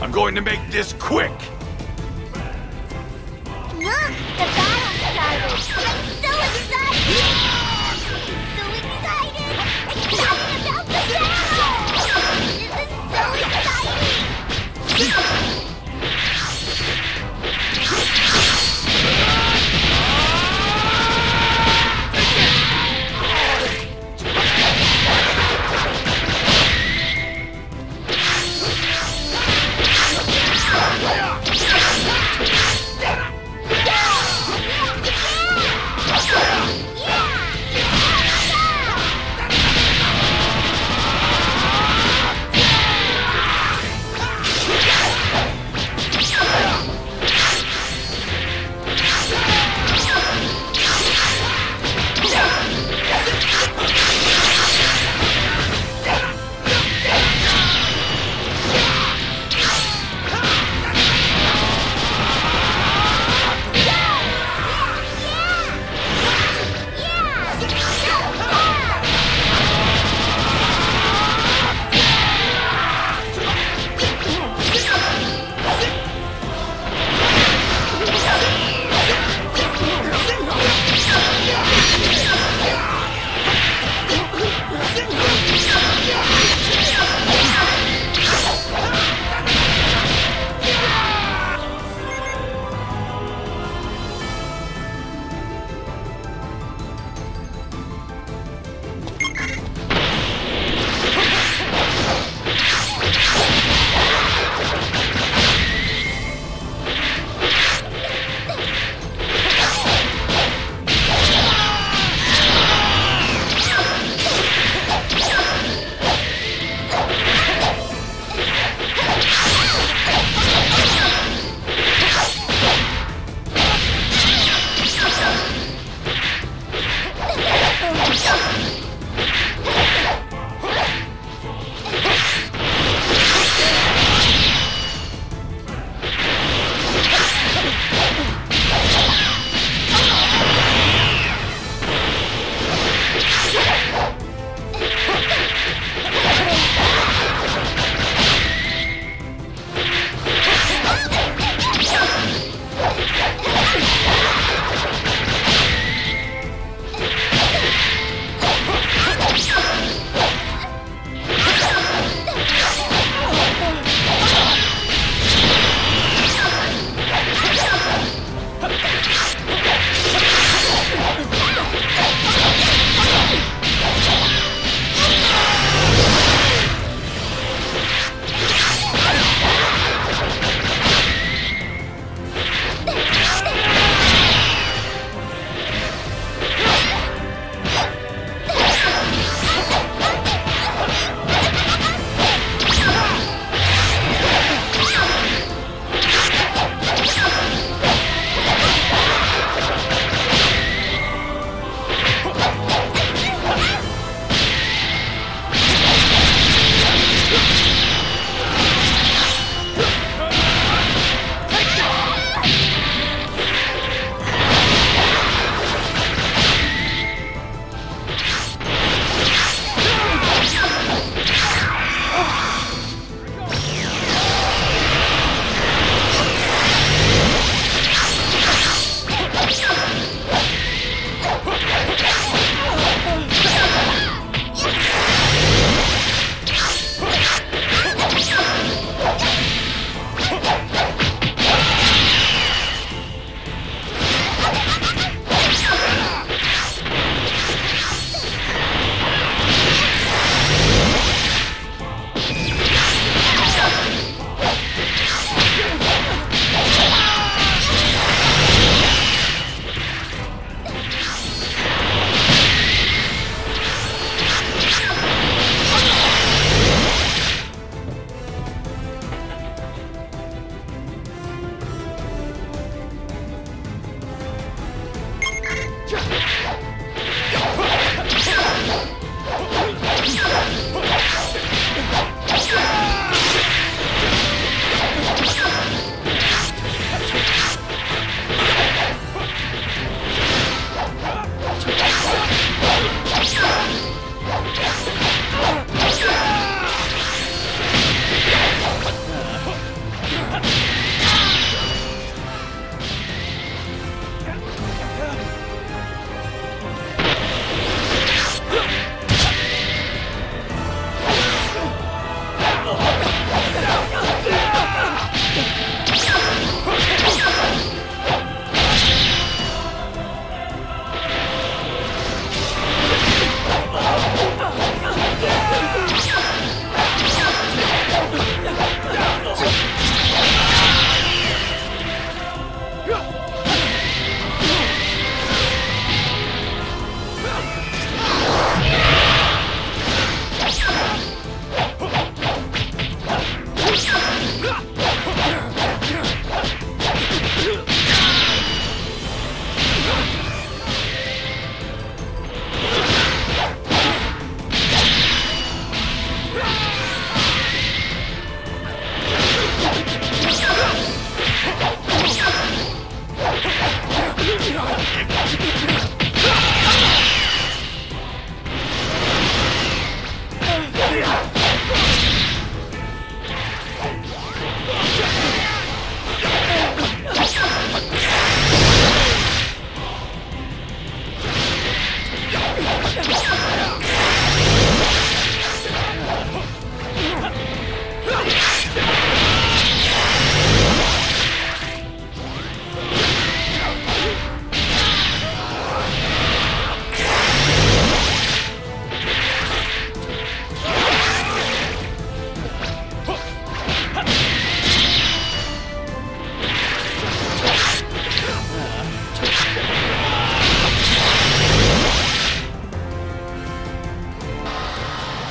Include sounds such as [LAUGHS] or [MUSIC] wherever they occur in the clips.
I'm going to make this quick! Look, the battle started. I'm so excited. So excited. Excited about the battle. This is so exciting.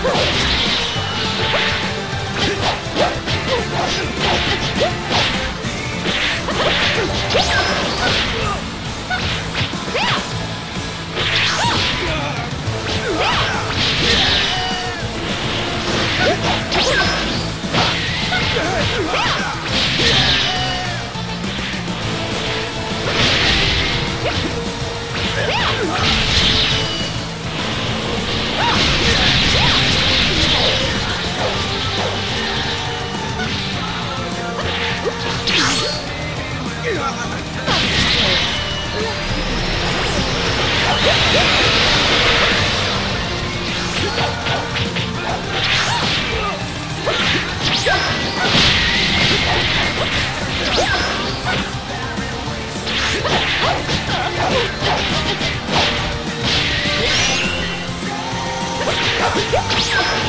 This. [LAUGHS] Try あっ!